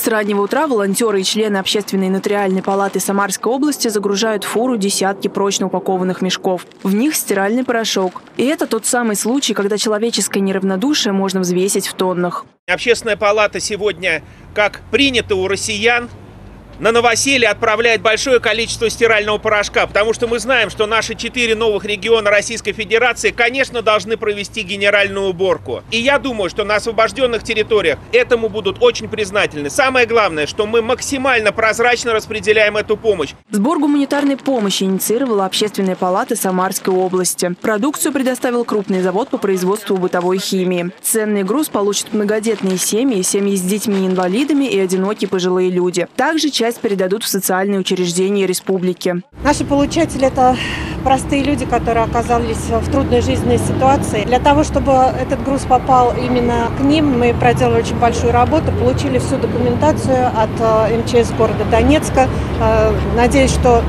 С раннего утра волонтеры и члены Общественной нотариальной палаты Самарской области загружают в фуру десятки прочно упакованных мешков. В них стиральный порошок. И это тот самый случай, когда человеческое неравнодушие можно взвесить в тоннах. Общественная палата сегодня, как принято у россиян, на новоселье отправляет большое количество стирального порошка, потому что мы знаем, что наши четыре новых региона Российской Федерации, конечно, должны провести генеральную уборку. И я думаю, что на освобожденных территориях этому будут очень признательны. Самое главное, что мы максимально прозрачно распределяем эту помощь. Сбор гуманитарной помощи инициировала Общественная палата Самарской области. Продукцию предоставил крупный завод по производству бытовой химии. Ценный груз получат многодетные семьи, семьи с детьми-инвалидами и одинокие пожилые люди. Также часть часть передадут в социальные учреждения республики. Наши получатели – это простые люди, которые оказались в трудной жизненной ситуации. Для того, чтобы этот груз попал именно к ним, мы проделали очень большую работу, получили всю документацию от э, МЧС города Донецка. Э, надеюсь, что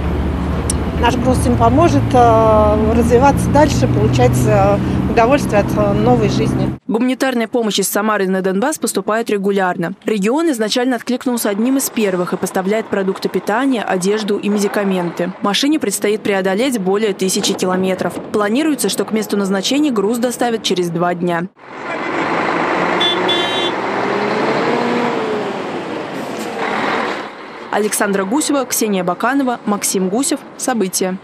наш груз им поможет э, развиваться дальше, получать удовольствие от новой жизни. Гуманитарная помощь из Самары на Донбасс поступает регулярно. Регион изначально откликнулся одним из первых и поставляет продукты питания, одежду и медикаменты. Машине предстоит преодолеть более тысячи километров. Планируется, что к месту назначения груз доставят через два дня. Александра Гусева, Ксения Баканова, Максим Гусев. События.